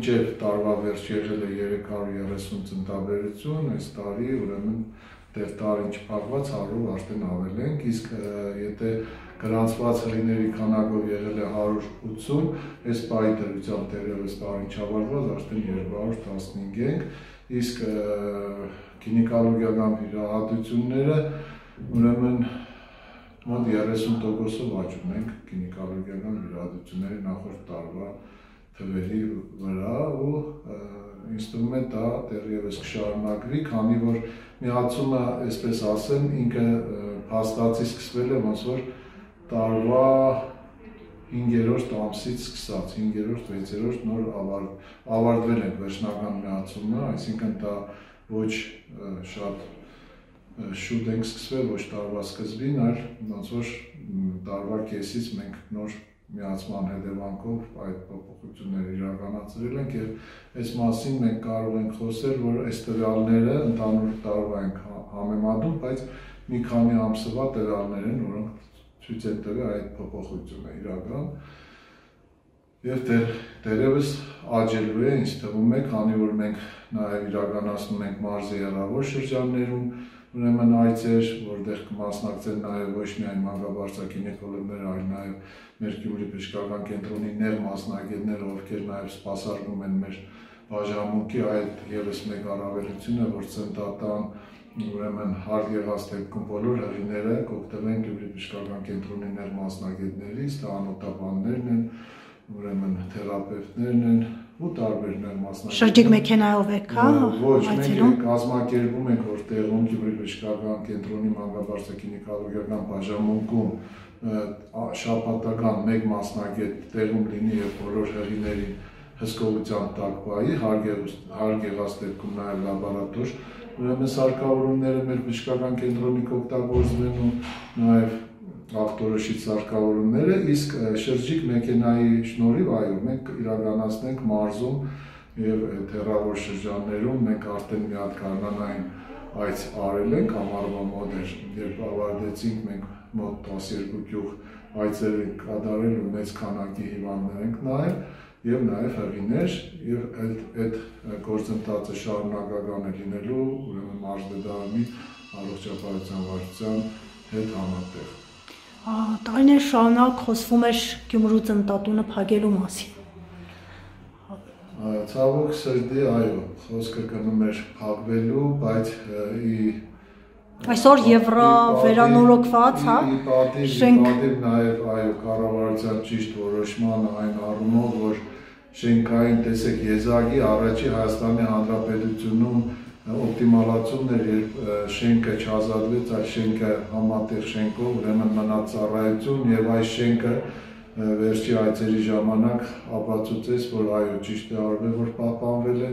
մինչև տարվա վերջ եղել է 330 ծնտաբերություն, այս տարի ուրեմն դեռ տարին չփակված 100 արդեն ավել ենք, իսկ եթե գրանցված հրիների քանակով եղել է 180, այս պայի դրությամբ դեռևս տարին չավարտված արդեն 215 ենք, իսկ գինեկոլոգիական վիրահատությունները ուրեմն մոտ 30%-ով աճում ենք գինեկոլոգիական վիրահատությունների նախորդ տարվա թվերի վրա ու ինձ թվում է դա դեռևս կշարունակվի, քանի որ միացումը, այսպես ասեմ, ինքը փաստացի սկսվել է ոնց որ տարվա 5-րդ ամսից սկսած, 5-րդ, 6-րդ նոր ավարտվել է վերջնական միացումը, այսինքն դա ոչ շատ շուտ ենք սկսվել ոչ տարվա սկզբին, այլ ոնց որ տարվա կեսից մենք նոր միացման հետևանքով այդ փոփոխությունները իրականացրել ենք եւ այս մասին մենք կարող ենք խոսել, որ այս տվյալները ընդհանուր տարվա ենք հա, համեմատում, բայց մի քանի ամսվա տվյալներ են, որոնք ցույց են տվել այդ փոփոխությունը իրական եւ դեր դերևս աճելու է, ինձ թվում է, քանի որ մենք նաեւ իրականացնում ենք մարզի հեռավոր շրջաններում ուրեմն այցեր, որտեղ կմասնակցեն նաև ոչ միայն մանկաբարձակ գինեկոլոգներ, այլ նաև մեր Գյումրի բժշկական կենտրոնի ներ մասնագետներ, ովքեր նաև սպասարկում են մեր բաժանմունքի այդ եւս մեկ առավելություն է, որ ցենտատան ուրեմն հարկ եղած դեպքում բոլոր հրիները կօգտվեն Գյումրի բժշկական կենտրոնի ներ մասնագետներից, դա անօտաբաններն են, ուրեմն թերապևտներն են, ու տարբերներ մասնակցում։ Շրջիկ մեքենայով եք, հա? Ոչ, մենք կազմակերպում ենք, որ տեղում Գյումրի բժշկական կենտրոնի մանկաբարձակինիկալոգիական բաժանմունքում շաբաթական մեկ մասնագետ տեղում լինի եւ բոլոր հեղիներին հսկողության տակ բայի, հարկ եղած դեպքում նաև լաբորատոր, ուրեմն սարկավորումները մեր բժշկական կենտրոնի կօգտագործվեն ու նաև ավտորոշիչ սարքավորումները, իսկ շրջիկ մեքենայի շնորհիվ այո, մենք իրականացնենք մարզում եւ թերավոր շրջաններում մենք արդեն մի հատ կանանային այց արել ենք ամառվա մոդեր, երբ ավարտեցինք մենք մոտ 12 գյուղ այցեր ենք կատարել ու մեծ քանակի հիվանդներ ենք նայել եւ նաեւ հղիներ եւ այդ այդ գործընթացը շարունակական է լինելու ուրեմն մարզդարանի առողջապահության վարչության հետ համատեղ տարիներ շարունակ խոսվում էր Գյումրու ծնտատունը փակելու մասին։ Ցավոք սրտի, այո, խոսքը գնում էր փակվելու, բայց ի Այսօր Եվրո վերանորոգված, հա։ Շենք պատիվ նաև այո կառավարության ճիշտ որոշման այն առումով, որ շենքային տեսեք եզակի առաջի Հայաստանի Հանրապետությունում օպտիմալացումն էր, երբ շենքը չազատվեց, այլ շենքը համատեղ շենքով ուրեմն մնաց ծառայություն եւ այս շենքը վերջի այցերի ժամանակ ապացուցեց, որ այո ճիշտ է արվել, որ պահպանվել է,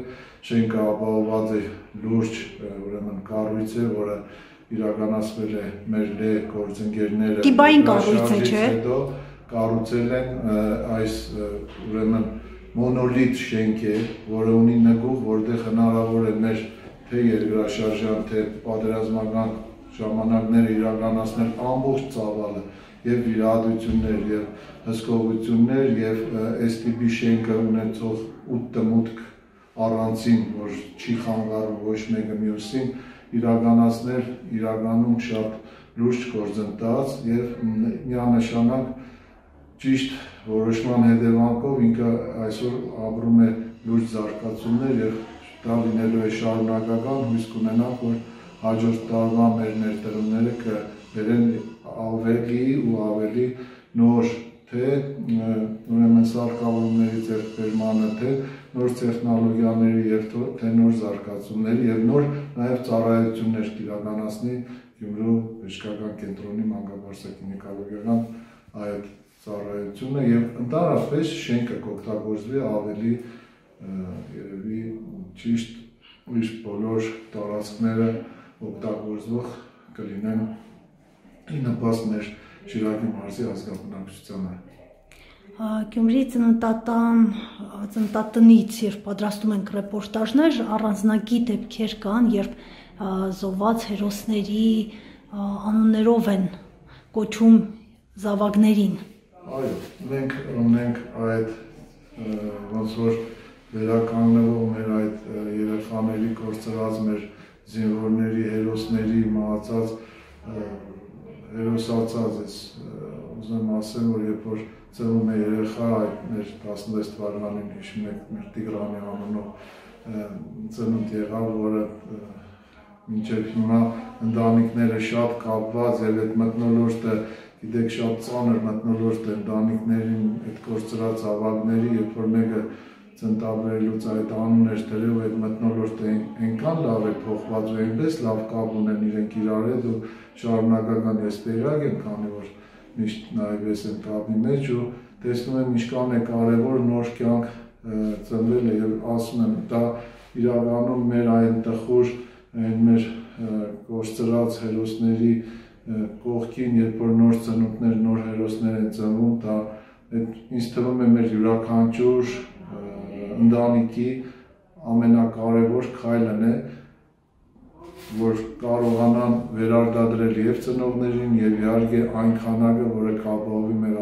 շենքը ապահովված է լուրջ ուրեմն կառույց է, որը իրականացվել է մեր լե գործընկերները Տիպային կառույց է, չէ՞։ Հետո կառուցել են այս ուրեմն մոնոլիթ շենք է, որը ունի նկուղ, որտեղ հնարավոր է մեր թե երկրաշարժան, թե պատերազմական ժամանակները իրականացնել ամբողջ ծավալը եւ վիրահատություններ եւ հսկողություններ եւ այս տիպի շենքը ունեցող 8 տմուտք առանցին, որ չի խանգարում ոչ մեկը մյուսին, իրականացնել իրականում շատ լուրջ գործընթաց եւ միանշանակ ճիշտ որոշման հետևանքով ինքը այսօր ապրում է լուրջ զարգացումներ եւ դա լինելու է շարունակական, հույս կունենանք, որ հաջորդ տարվա մեր ներդրումները կբերեն ավելի ու ավելի նոր թե ուրեմն սարքավորումների ձեռքբերմանը, թե նոր տեխնոլոգիաների եւ թե նոր զարգացումների եւ նոր նաեւ ծառայություններ իրականացնի Գյումրու բժշկական կենտրոնի մանկաբարձակինիկալոգիական այդ ծառայությունը եւ ընդհանրապես շենքը կօգտագործվի ավելի երևի ճիշտ ուրիշ բոլոր տարածքները օգտագործվող կլինեն ի նպաստ մեր Շիրակի մարզի ազգաբնակչությանը։ Գյումրի ծննդատան ծննդատնից երբ պատրաստում ենք ռեպորտաժներ, առանձնագի դեպքեր կան, երբ զոհված հերոսների անուններով են կոչում զավակներին։ Այո, մենք ունենք այդ ոնց որ վերականգնվող մեր այդ կորցրած մեր զինվորների, հերոսների մահացած հերոսացած էս ուզում ասեմ, որ երբ որ ծնվում է երեխա այդ մեր 16 թվականին հիշում եք մեր Տիգրանի անունով ծնունդ եղավ, որը մինչև հիմա ընտանիքները շատ կապված եւ այդ մտնոլորտը գիտեք շատ ծանր մտնոլորտ է ընտանիքներին այդ կորցրած ավագների երբ որ մեկը ծնտաբերելուց այդ անուններ դրել այդ մտնոլորտը այնքան լավ է փոխված ու այնպես լավ կապ ունեն իրենք իրար հետ ու շարունակական ես տեղակ եմ քանի որ միշտ նաև ես եմ կապի մեջ ու տեսնում եմ ինչքան է կարևոր նոր կյանք ծնվել է եւ ասում եմ դա իրականում մեր այն տխուր այն մեր կորցրած հերոսների կողքին, երբ որ նոր ծնունդներ, նոր հերոսներ են ծնվում, դա ինձ թվում է մեր յուրաքանչյուր ընտանիքի ամենակարևոր քայլն է, որ կարողանան վերարտադրել եւ ծնողներին եւ իհարկե այն քանակը, որը կապահովի մեր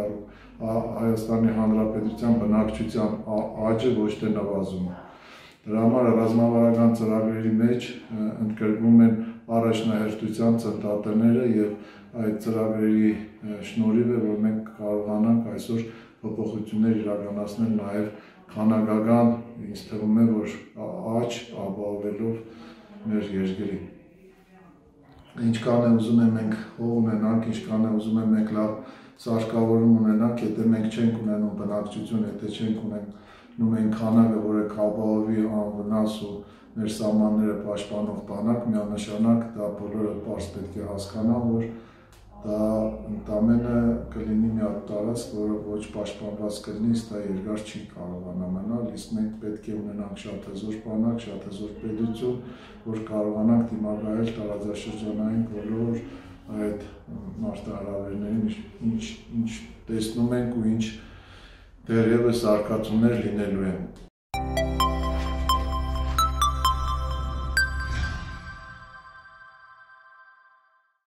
Հայաստանի Հանրապետության բնակչության աճը ոչ թե նվազումը։ Դրա համար ռազմավարական ծրագրերի մեջ ընդգրկվում են առաջնահերթության ծնտատները եւ այդ ծրագրերի շնորհիվ է որ մենք կարողանանք այսօր փոփոխություններ իրականացնել նաեւ քանակական ինձ թվում է որ աճ ապահովելով մեր երկրին ինչքան է ուզում եմ մենք հող ունենանք, ինչքան է ուզում եմ մենք լավ սարքավորում ունենանք, եթե մենք չենք ունենում բնակչություն, եթե չենք ունենում այն քանակը, որը կապահովի անվնաս ու մեր սահմանները պաշտպանող բանակ, միանշանակ դա բոլորը պարզ պետք է հասկանան, որ դա կլինի տարածք, որը ոչ պաշտպանված կլինի, դա երկար չի կարողանա մնալ, իսկ մենք պետք է ունենանք շատ հզոր բանակ, շատ հզոր պետություն, որ կարողանանք դիմակայել տարածաշրջանային բոլոր այդ մարտահրավերներին, ինչ ինչ տեսնում ենք ու ինչ դերևս արկածումներ լինելու են։